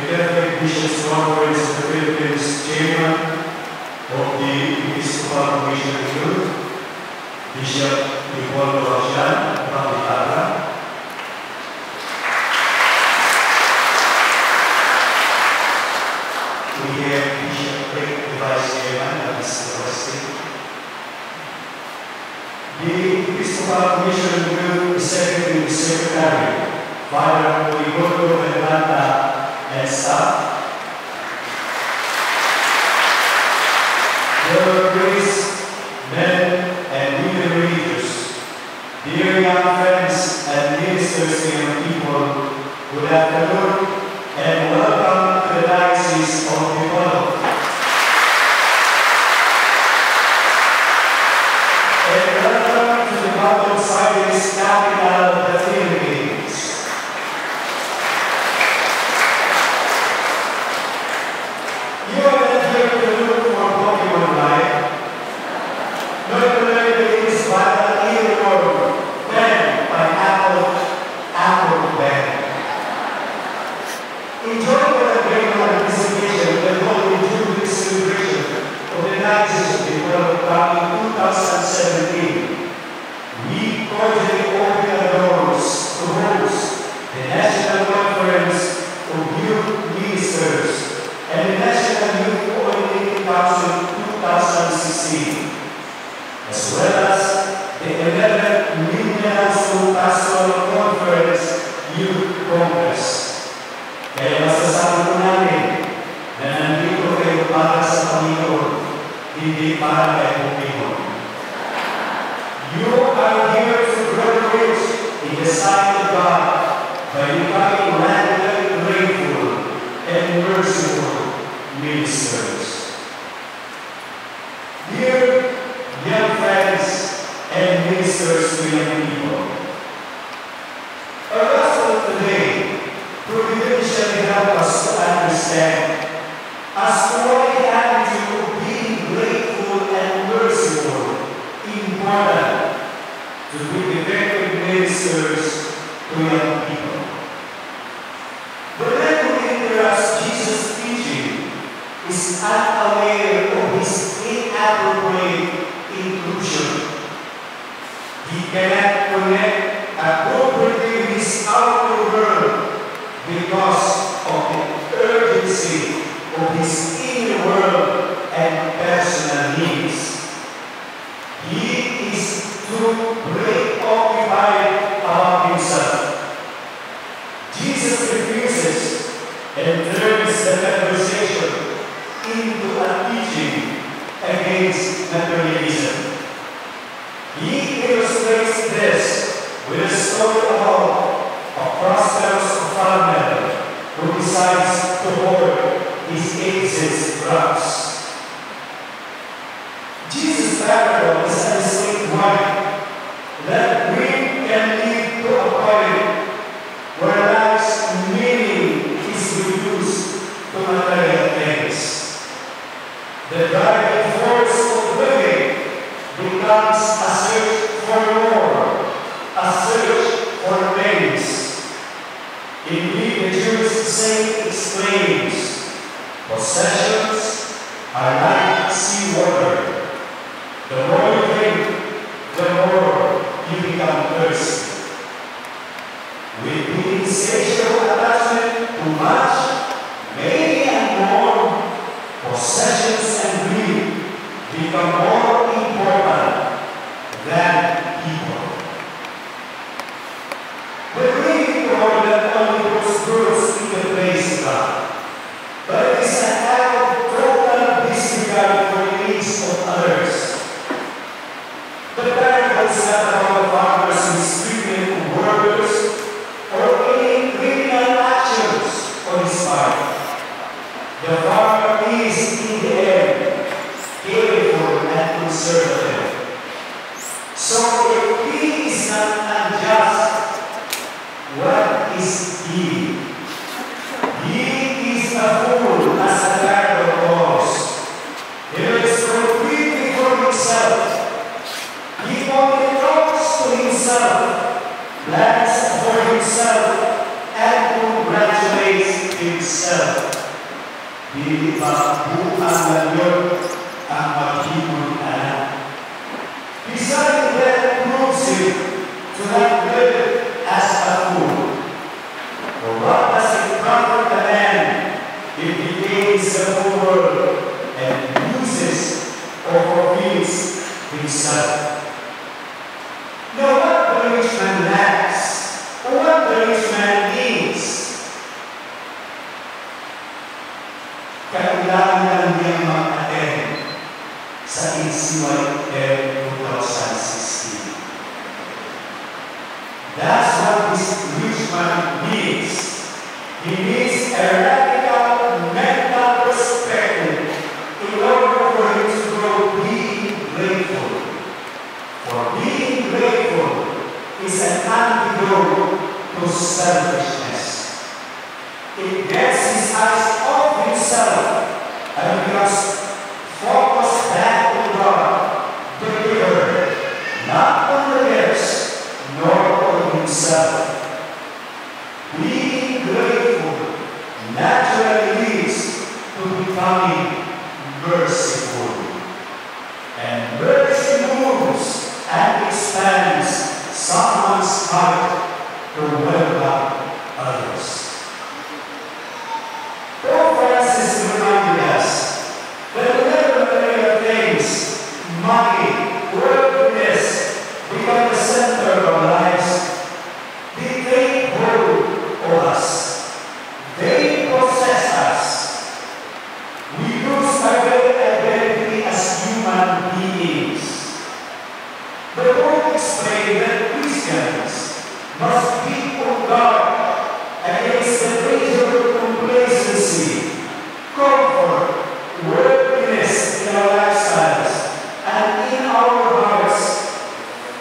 We have Bishops' Conference the Philippines Chairman of the Episcopal Mission Youth, Bishop Nicole Rojan from we have Bishop Rick, the Vice Chairman the Episcopal Mission Group the Secretary, Father Oligoto essa see. cannot connect appropriately with outer world because of the urgency of his inner world and personal needs. He is too preoccupied about himself. Jesus refuses and turns the conversation into a teaching against materialism. He illustrates this. with a story home a prosperous farmer who decides to hoard his exits wraps. Jesus' parable is a sweet wine. Let seja if he gains the whole world and loses or forfeits himself? Now what the rich man lacks, or what the rich man needs, kailangan lang niyang mag-attend sa NCYM 2016. That's what this rich man needs. He needs a radical mental perspective in order for him to grow being grateful. For being grateful is an antidote to selfishness. It gets his eyes off himself and becomes focused back on God, the giver, not on the gifts, nor on himself. Being grateful naturally leads to becoming merciful. And mercy moves and expands someone's heart to welcome others. Pope Francis reminded us that whenever material things, money, worldliness become the center of our lives, they take hold of us. They possess us. We lose our very identity as human beings. The Pope explained that Christians must be on guard against the danger of complacency, comfort, worldliness in our lifestyles, and in our hearts,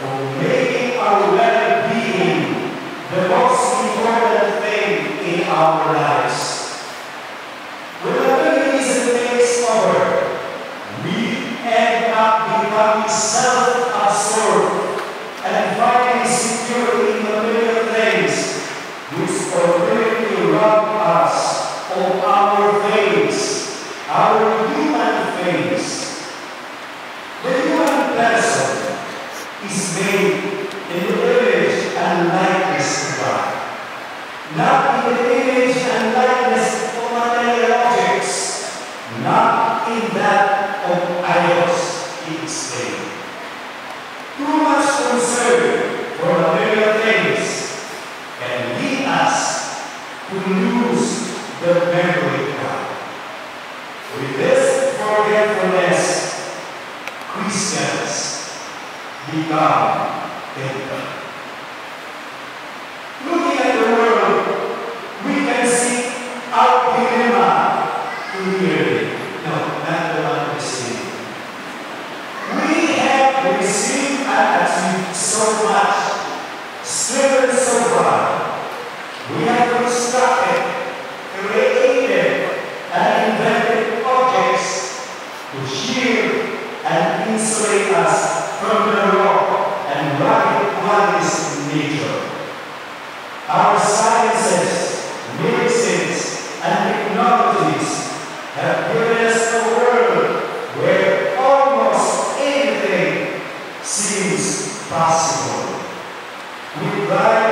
of making our well-being the most important thing in our lives. When materialism takes over, we end up becoming self-absorbed and finding security in material things which ultimately rob us of our face, our human face. The human person is made in the image and likeness of God, not in the image and likeness of material objects, not in that of idols, he explained. Too much concern for material things can lead us to lose the memory God. With this forgetfulness, Christians become dead. Looking at the world, we can see our dilemma clearly. No, not the one we see. We have received achieved so much, Fácil. Cuidai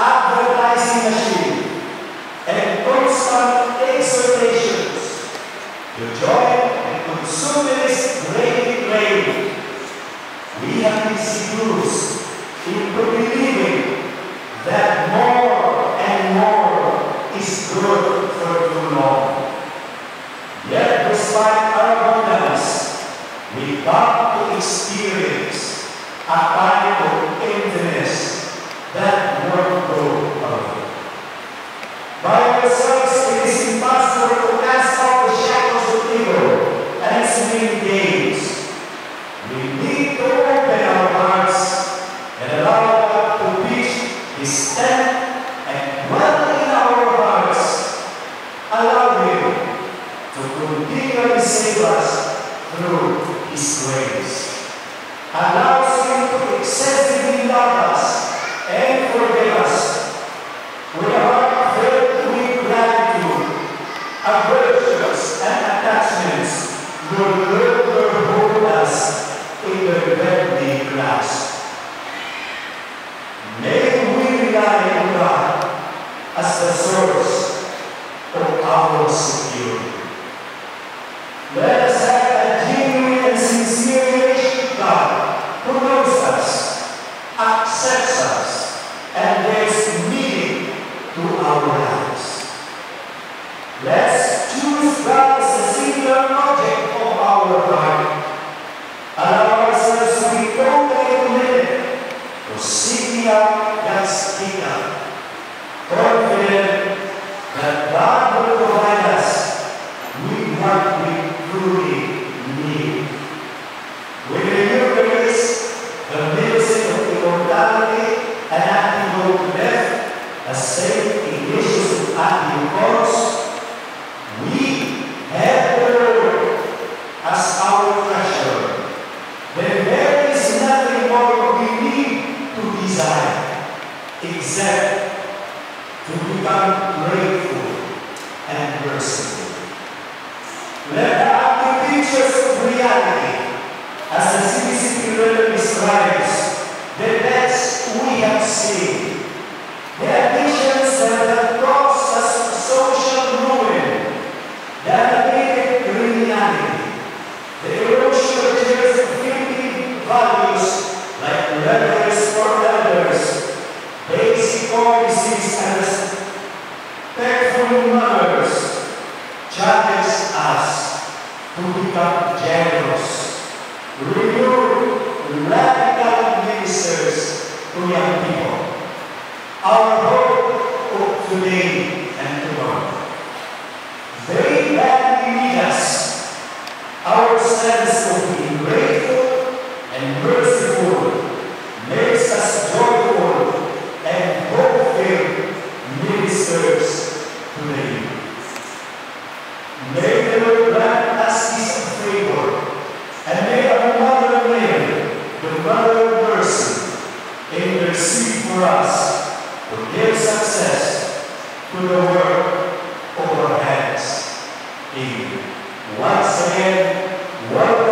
advertising machine and constant exhortations to join and consume this great blame. We have been seduced into believing that more and more is good for too long. Yet despite our abundance, we got to experience a time of is dead and dwell in our hearts. Allow Him to continually save us through His grace. Allow Him to excessively love us and forgive us We a heart filled with gratitude, gracious and attachments, Lord, Lord, pessoas contavam-se to become grateful and merciful. Let the active features of reality as the CDC describes, the best we have seen name. once again, welcome.